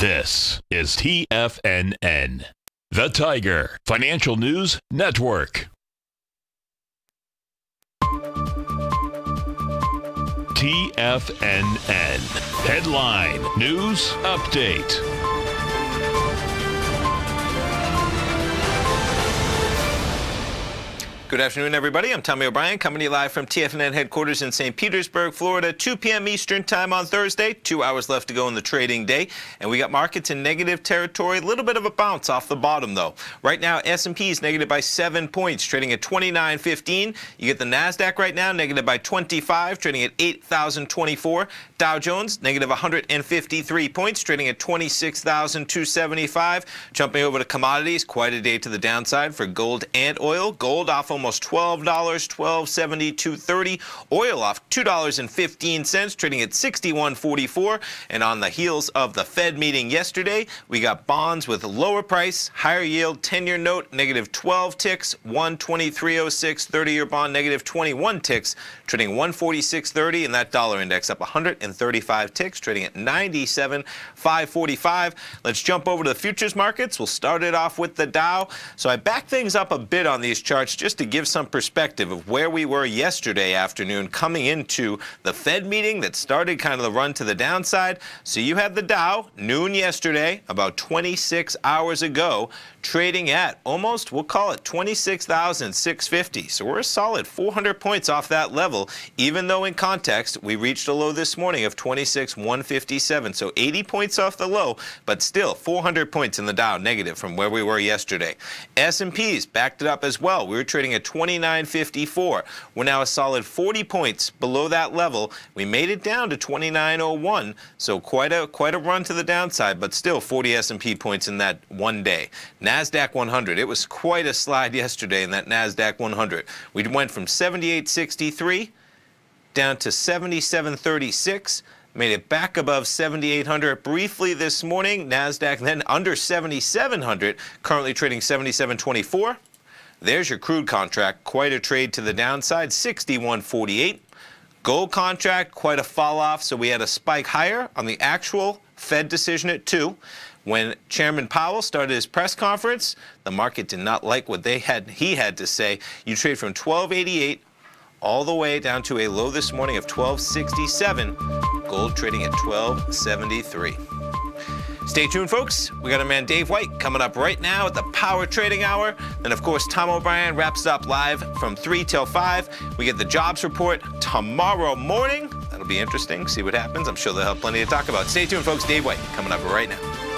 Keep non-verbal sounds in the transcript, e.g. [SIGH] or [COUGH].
This is TFNN, the Tiger Financial News Network. TFNN. Headline News Update. Good afternoon, everybody. I'm Tommy O'Brien, coming to you live from TFNN headquarters in St. Petersburg, Florida, 2 p.m. Eastern Time on Thursday. Two hours left to go in the trading day, and we got markets in negative territory. A little bit of a bounce off the bottom, though. Right now, S&P is negative by seven points, trading at 29.15. You get the Nasdaq right now negative by 25, trading at 8,024. Dow Jones negative 153 points, trading at 26,275. Jumping over to commodities, quite a day to the downside for gold and oil. Gold off almost $12, 12.72.30. Oil off $2.15, trading at 61.44. And on the heels of the Fed meeting yesterday, we got bonds with lower price, higher yield, 10-year note negative 12 ticks, 123.06, 30-year bond negative 21 ticks, trading 146.30, and that dollar index up 100 35 ticks, trading at 97,545. Let's jump over to the futures markets. We'll start it off with the Dow. So I back things up a bit on these charts just to give some perspective of where we were yesterday afternoon coming into the Fed meeting that started kind of the run to the downside. So you had the Dow noon yesterday, about 26 hours ago, trading at almost, we'll call it 26,650. So we're a solid 400 points off that level, even though in context, we reached a low this morning of 26,157. So 80 points off the low, but still 400 points in the Dow negative from where we were yesterday. S&Ps backed it up as well. We were trading at 29.54. We're now a solid 40 points below that level. We made it down to 29.01. So quite a quite a run to the downside, but still 40 S&P points in that one day. NASDAQ 100. It was quite a slide [LAUGHS] yesterday in that NASDAQ 100. We went from 78.63 down to 77.36 made it back above 7800 briefly this morning nasdaq then under 7700 currently trading 7724 there's your crude contract quite a trade to the downside 6148 gold contract quite a fall off so we had a spike higher on the actual fed decision at 2 when Chairman Powell started his press conference, the market did not like what they had he had to say. You trade from 1288 all the way down to a low this morning of 1267. Gold trading at 1273. Stay tuned, folks. We got our man Dave White coming up right now at the Power Trading Hour. Then, of course, Tom O'Brien wraps up live from 3 till 5. We get the jobs report tomorrow morning. That'll be interesting. See what happens. I'm sure they'll have plenty to talk about. Stay tuned, folks. Dave White coming up right now.